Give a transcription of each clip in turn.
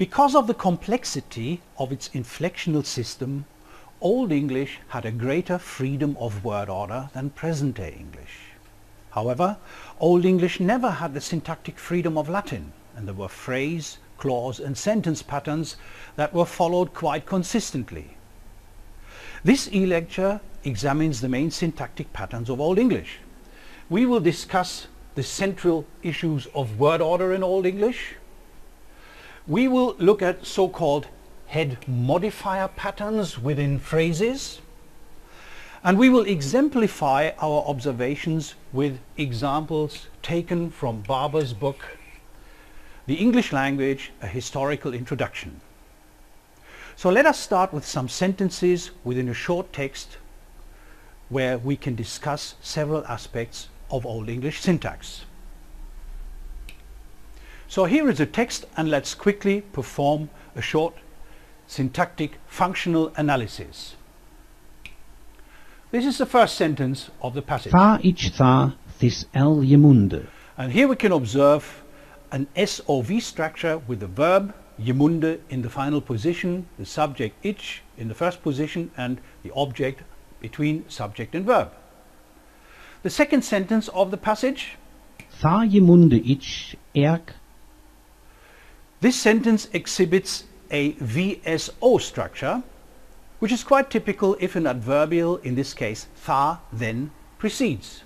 Because of the complexity of its inflectional system, Old English had a greater freedom of word order than present-day English. However, Old English never had the syntactic freedom of Latin, and there were phrase, clause and sentence patterns that were followed quite consistently. This e-lecture examines the main syntactic patterns of Old English. We will discuss the central issues of word order in Old English. We will look at so-called head modifier patterns within phrases and we will exemplify our observations with examples taken from Barber's book The English Language, A Historical Introduction. So let us start with some sentences within a short text where we can discuss several aspects of Old English syntax. So here is a text and let's quickly perform a short syntactic functional analysis. This is the first sentence of the passage. Tha ich tha this el yemunde. And here we can observe an SOV structure with the verb yemunde in the final position, the subject ich in the first position and the object between subject and verb. The second sentence of the passage, Tha yemunde ich erg this sentence exhibits a VSO structure, which is quite typical if an adverbial, in this case tha, then precedes.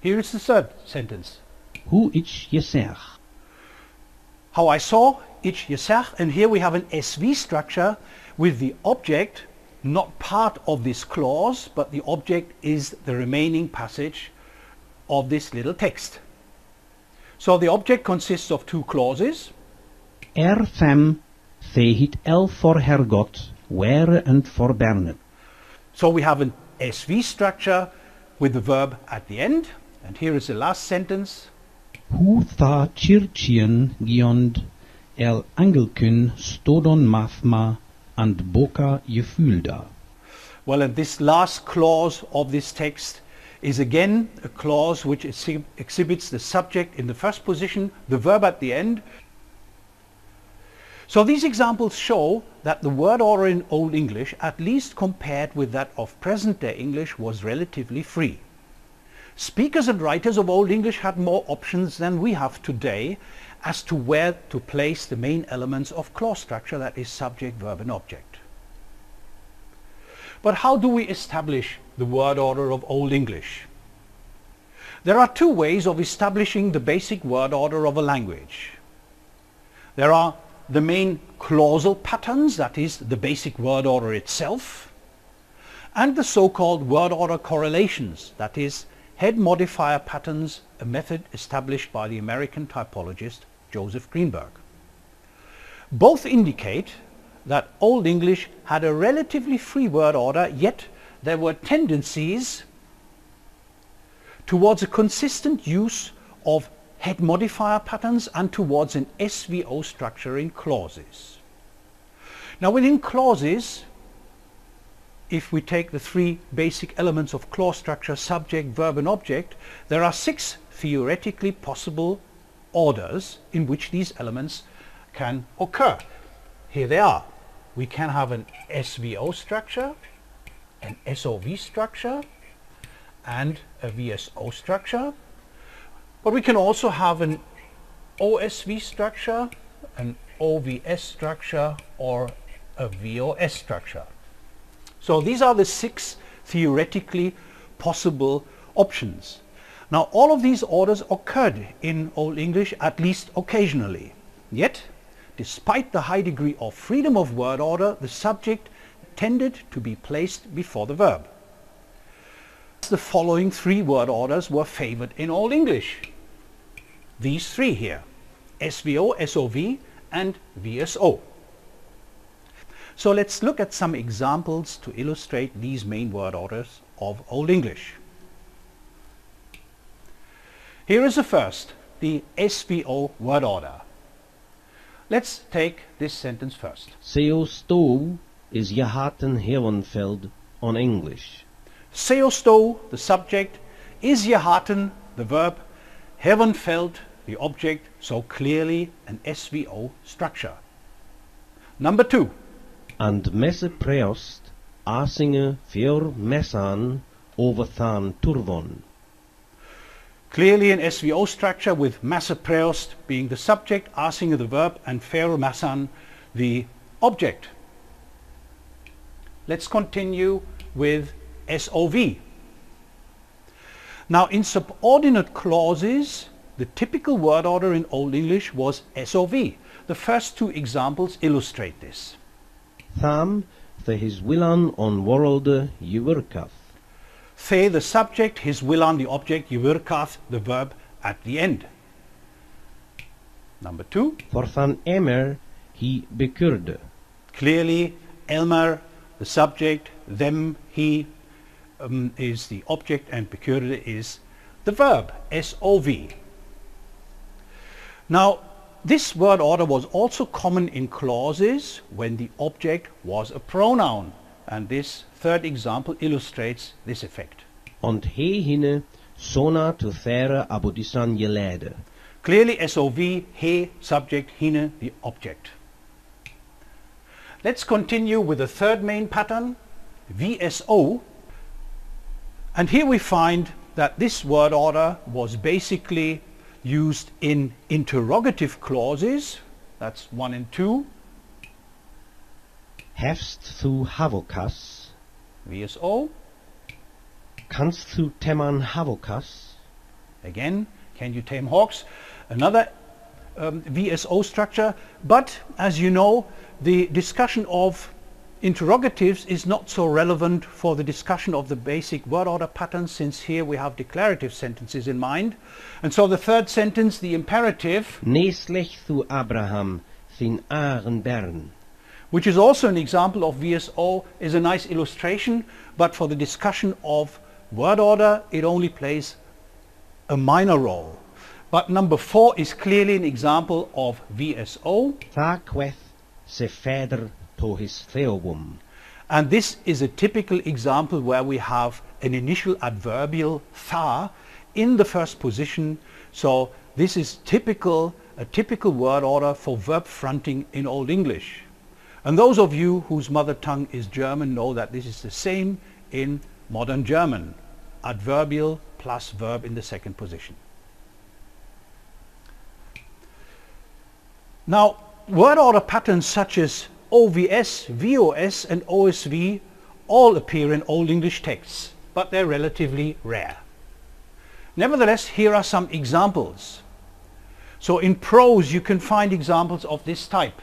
Here is the third sentence. hu ich yeser. How I saw ich yesach, and here we have an SV structure with the object not part of this clause, but the object is the remaining passage of this little text. So the object consists of two clauses, Er fem thehit el for hergot were and for bernet. So we have an SV structure with the verb at the end. And here is the last sentence. Hu tha chirchien giond el angelkun stodon mathma and boca gefülda. Well, and this last clause of this text is again a clause which exhibits the subject in the first position, the verb at the end. So these examples show that the word order in Old English, at least compared with that of present-day English, was relatively free. Speakers and writers of Old English had more options than we have today as to where to place the main elements of clause structure, that is subject, verb and object. But how do we establish the word order of Old English? There are two ways of establishing the basic word order of a language. There are the main clausal patterns, that is the basic word order itself, and the so-called word order correlations, that is head modifier patterns, a method established by the American typologist Joseph Greenberg. Both indicate that Old English had a relatively free word order, yet there were tendencies towards a consistent use of head modifier patterns and towards an SVO structure in clauses. Now within clauses, if we take the three basic elements of clause structure, subject, verb and object, there are six theoretically possible orders in which these elements can occur. Here they are. We can have an SVO structure, an SOV structure, and a VSO structure. But we can also have an OSV structure, an OVS structure, or a VOS structure. So these are the six theoretically possible options. Now all of these orders occurred in Old English at least occasionally. Yet, despite the high degree of freedom of word order, the subject tended to be placed before the verb. The following three word orders were favored in Old English. These three here, SVO, SOV and VSO. So let's look at some examples to illustrate these main word orders of Old English. Here is the first, the SVO word order. Let's take this sentence first. Seo sto is Jehaten Heavenfeld on English. Seosto, the subject, is Jehaten, the verb, Heavenfeld, the object, so clearly an SVO structure. Number two, And messe preost, asinge fjör messan overthan turvon. clearly an SVO structure with massa preost being the subject, asing the verb, and fer massan the object. Let's continue with SOV. Now in subordinate clauses, the typical word order in Old English was SOV. The first two examples illustrate this. Tham, the his willan on worlde jewurkath. The, the subject, his will on the object, yvirkath, the verb at the end. Number two, For than emer he bekurde. clearly Elmer, the subject, them, he um, is the object and pecure is the verb, S-O-V. Now, this word order was also common in clauses when the object was a pronoun and this third example illustrates this effect. Und he hinne sona to there abodisan jelede. Clearly SOV, he, subject, hine, the object. Let's continue with the third main pattern, VSO. And here we find that this word order was basically used in interrogative clauses, that's one and two, Hefst thu havokas, VSO. kannst thu teman havokas, Again, can you tame hawks? Another um, VSO structure. But as you know, the discussion of interrogatives is not so relevant for the discussion of the basic word order patterns since here we have declarative sentences in mind. And so the third sentence, the imperative, neslech thu Abraham, thin aren bern. which is also an example of VSO, is a nice illustration, but for the discussion of word order, it only plays a minor role. But number four is clearly an example of VSO, se feder to his theobum. and this is a typical example where we have an initial adverbial tha in the first position. So this is typical, a typical word order for verb fronting in Old English. And those of you whose mother tongue is German know that this is the same in modern German. Adverbial plus verb in the second position. Now, word order patterns such as OVS, VOS and OSV all appear in Old English texts, but they're relatively rare. Nevertheless, here are some examples. So in prose you can find examples of this type.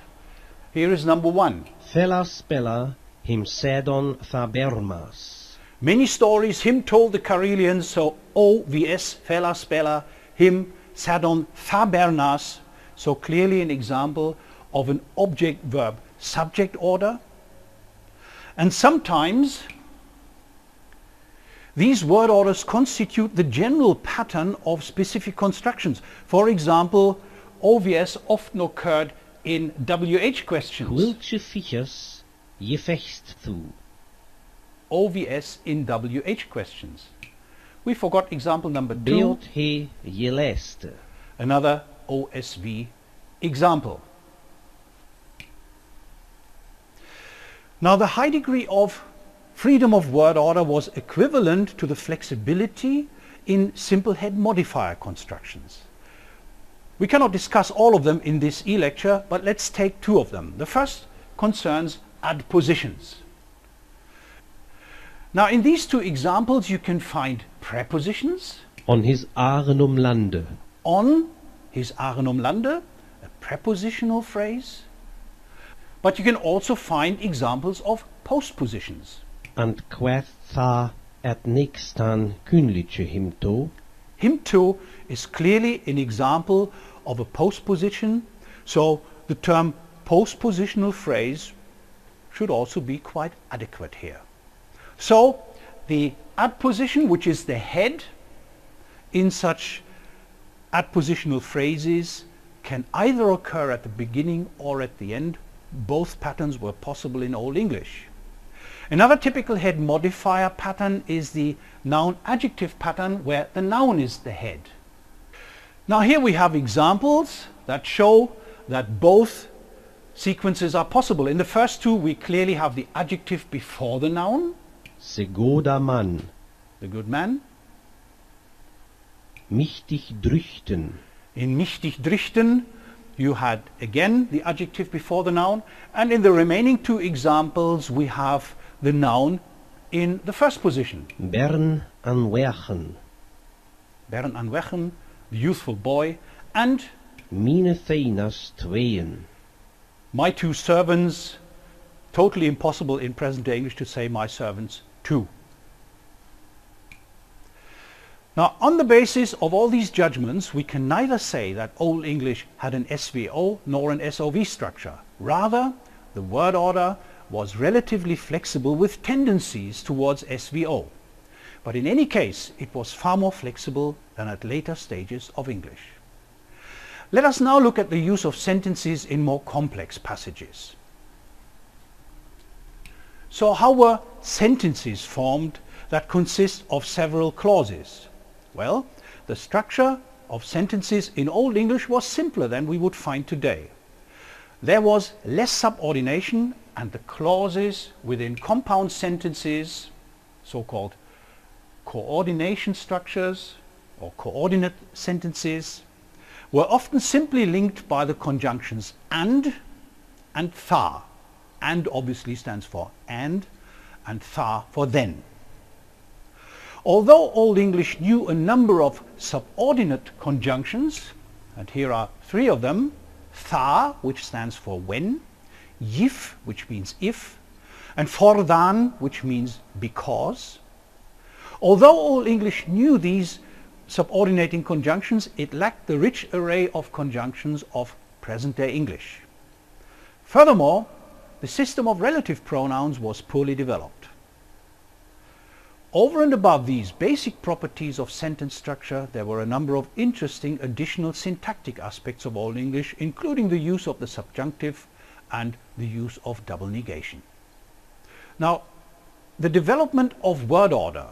Here is number one. Fela spela him sedon tha bermas. Many stories, him told the Karelians, so OVS, fela spela, him sadon thabernas, so clearly an example of an object verb subject order. And sometimes these word orders constitute the general pattern of specific constructions. For example, OVS often occurred in WH questions. Wiltje fiches gefecht thu. OVS in WH questions. We forgot example number two, Beot he jeleste. another OSV example. Now the high degree of freedom of word order was equivalent to the flexibility in simple head modifier constructions. We cannot discuss all of them in this e-lecture, but let's take two of them. The first concerns adpositions. Now in these two examples you can find prepositions On his arenum lande. on his Arenum Lande, a prepositional phrase. But you can also find examples of postpositions. And queth tha et nixtan kynliche him to. Him too is clearly an example of a postposition, so the term postpositional phrase should also be quite adequate here. So the adposition, which is the head in such adpositional phrases, can either occur at the beginning or at the end. Both patterns were possible in Old English. Another typical head modifier pattern is the noun adjective pattern where the noun is the head. Now here we have examples that show that both sequences are possible. In the first two we clearly have the adjective before the noun, Se goda man, the good man. mich dich drüchten, In mich dich drüchten you had again the adjective before the noun and in the remaining two examples we have the noun in the first position. Bern an Werchen, Bern an Wechen, the youthful boy, and mine feinas tweeën, my two servants, totally impossible in present day English to say my servants too. Now, on the basis of all these judgments, we can neither say that Old English had an SVO nor an SOV structure. Rather, the word order was relatively flexible with tendencies towards SVO. But in any case, it was far more flexible than at later stages of English. Let us now look at the use of sentences in more complex passages. So how were sentences formed that consist of several clauses? Well, the structure of sentences in Old English was simpler than we would find today. There was less subordination and the clauses within compound sentences, so-called coordination structures or coordinate sentences, were often simply linked by the conjunctions and and tha. And obviously stands for and and tha for then. Although Old English knew a number of subordinate conjunctions, and here are three of them, tha, which stands for when, yif, which means if, and fordan, which means because. Although Old English knew these subordinating conjunctions, it lacked the rich array of conjunctions of present-day English. Furthermore, the system of relative pronouns was poorly developed. Over and above these basic properties of sentence structure, there were a number of interesting additional syntactic aspects of Old English, including the use of the subjunctive and the use of double negation. Now, the development of word order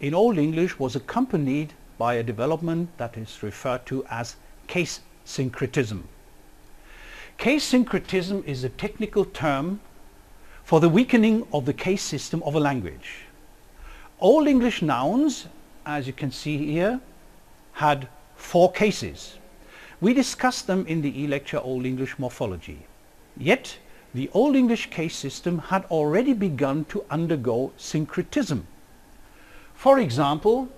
in Old English was accompanied by a development that is referred to as case syncretism. Case syncretism is a technical term for the weakening of the case system of a language. Old English nouns, as you can see here, had four cases. We discussed them in the e-lecture Old English Morphology. Yet, the Old English case system had already begun to undergo syncretism. For example,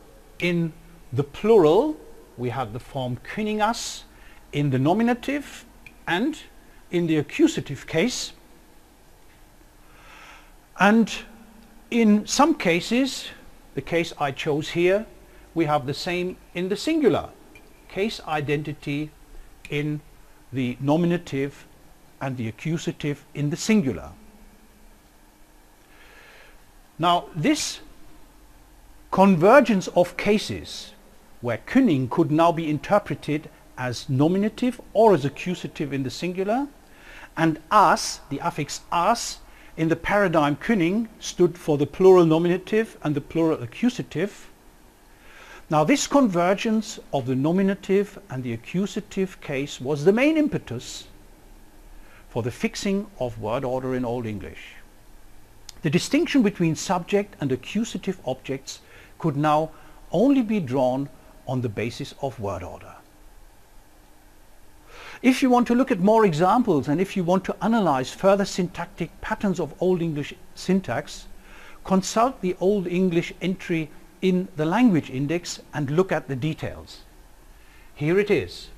in the plural, we had the form Königas in the nominative and in the accusative case. And in some cases, the case I chose here, we have the same in the singular. Case identity in the nominative and the accusative in the singular. Now this convergence of cases where König could now be interpreted as nominative or as accusative in the singular and as, the affix as, in the paradigm Kuning stood for the plural nominative and the plural accusative. Now this convergence of the nominative and the accusative case was the main impetus for the fixing of word order in Old English. The distinction between subject and accusative objects could now only be drawn on the basis of word order. If you want to look at more examples and if you want to analyze further syntactic patterns of Old English syntax, consult the Old English entry in the language index and look at the details. Here it is.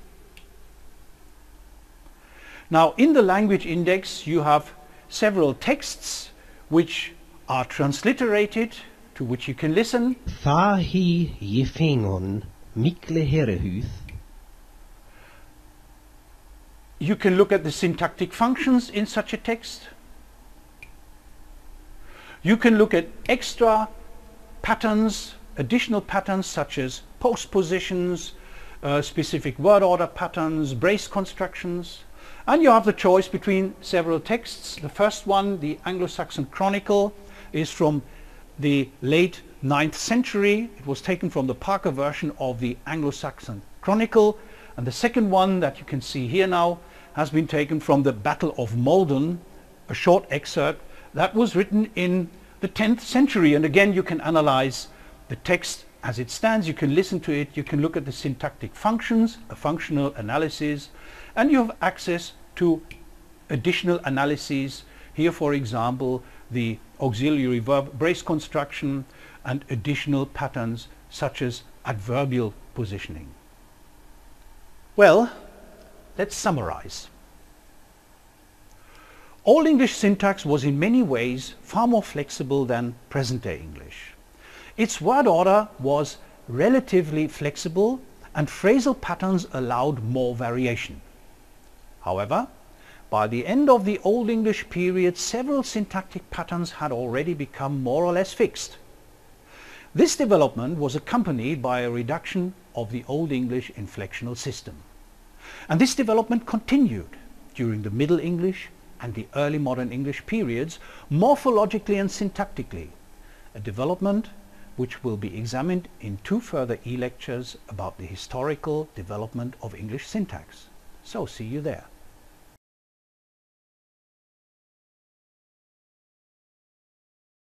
Now in the language index you have several texts which are transliterated to which you can listen hi jefengon, mikle herrehuth, You can look at the syntactic functions in such a text. You can look at extra patterns, additional patterns such as postpositions, uh, specific word order patterns, brace constructions. And you have the choice between several texts. The first one, the Anglo-Saxon Chronicle, is from the late 9th century. It was taken from the Parker version of the Anglo-Saxon Chronicle. And the second one that you can see here now has been taken from the Battle of Maldon, a short excerpt that was written in the 10th century. And again, you can analyze the text as it stands. You can listen to it. You can look at the syntactic functions, a functional analysis, and you have access to additional analyses. Here, for example, the auxiliary verb brace construction and additional patterns such as adverbial positioning. Well, let's summarize. Old English syntax was in many ways far more flexible than present-day English. Its word order was relatively flexible and phrasal patterns allowed more variation. However, by the end of the Old English period, several syntactic patterns had already become more or less fixed. This development was accompanied by a reduction of the Old English inflectional system. And this development continued during the Middle English and the early modern English periods morphologically and syntactically, a development which will be examined in two further e-lectures about the historical development of English syntax. So see you there.